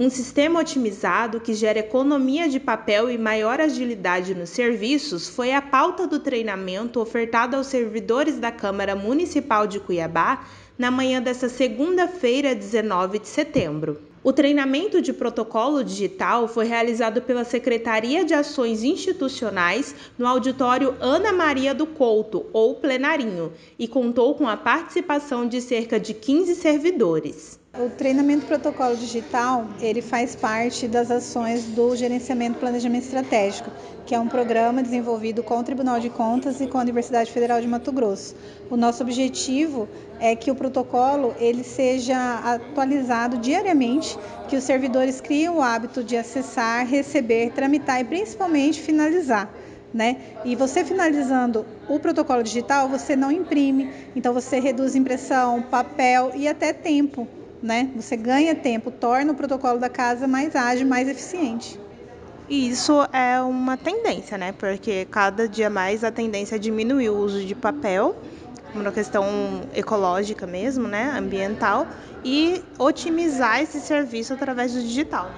Um sistema otimizado que gera economia de papel e maior agilidade nos serviços foi a pauta do treinamento ofertado aos servidores da Câmara Municipal de Cuiabá na manhã desta segunda-feira, 19 de setembro. O treinamento de protocolo digital foi realizado pela Secretaria de Ações Institucionais no auditório Ana Maria do Couto, ou Plenarinho, e contou com a participação de cerca de 15 servidores. O treinamento protocolo digital, ele faz parte das ações do gerenciamento planejamento estratégico, que é um programa desenvolvido com o Tribunal de Contas e com a Universidade Federal de Mato Grosso. O nosso objetivo é que o protocolo ele seja atualizado diariamente, que os servidores criem o hábito de acessar, receber, tramitar e principalmente finalizar. Né? E você finalizando o protocolo digital, você não imprime, então você reduz impressão, papel e até tempo né? Você ganha tempo, torna o protocolo da casa mais ágil, mais eficiente. E isso é uma tendência, né? Porque cada dia mais a tendência é diminuir o uso de papel, uma questão ecológica mesmo, né? Ambiental, e otimizar esse serviço através do digital.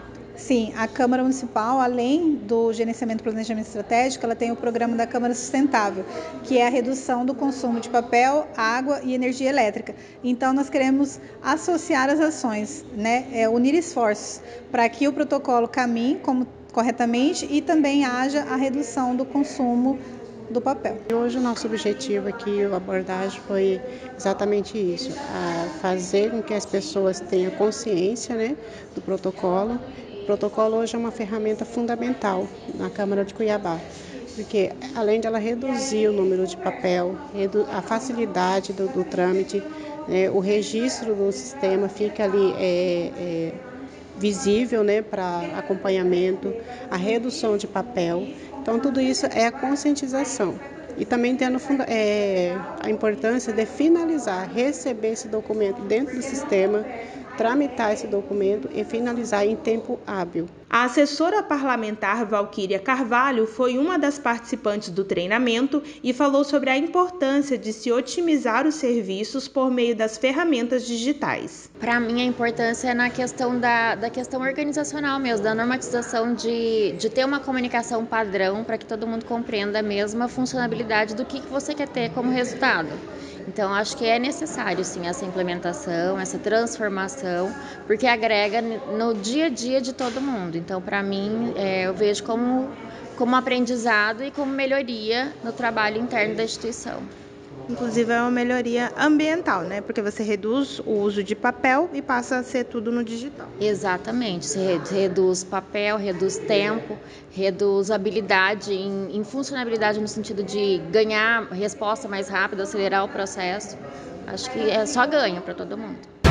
Sim, a Câmara Municipal, além do gerenciamento e planejamento estratégico, ela tem o programa da Câmara Sustentável, que é a redução do consumo de papel, água e energia elétrica. Então, nós queremos associar as ações, né, é, unir esforços para que o protocolo caminhe como, corretamente e também haja a redução do consumo do papel. Hoje o nosso objetivo aqui, a abordagem foi exatamente isso, fazer com que as pessoas tenham consciência né, do protocolo. O protocolo hoje é uma ferramenta fundamental na Câmara de Cuiabá, porque além de ela reduzir o número de papel, a facilidade do, do trâmite, né, o registro do sistema fica ali é, é, visível né, para acompanhamento, a redução de papel. Então, tudo isso é a conscientização. E também tendo é, a importância de finalizar, receber esse documento dentro do sistema, tramitar esse documento e finalizar em tempo hábil. A assessora parlamentar Valquíria Carvalho foi uma das participantes do treinamento e falou sobre a importância de se otimizar os serviços por meio das ferramentas digitais. Para mim, a importância é na questão da, da questão organizacional mesmo, da normatização de, de ter uma comunicação padrão para que todo mundo compreenda a mesma funcionalidade do que, que você quer ter como resultado. Então, acho que é necessário, sim, essa implementação, essa transformação, porque agrega no dia a dia de todo mundo. Então, para mim, é, eu vejo como, como aprendizado e como melhoria no trabalho interno da instituição. Inclusive é uma melhoria ambiental, né? Porque você reduz o uso de papel e passa a ser tudo no digital. Exatamente. Você reduz papel, reduz tempo, reduz habilidade em, em funcionalidade no sentido de ganhar resposta mais rápida, acelerar o processo. Acho que é só ganho para todo mundo.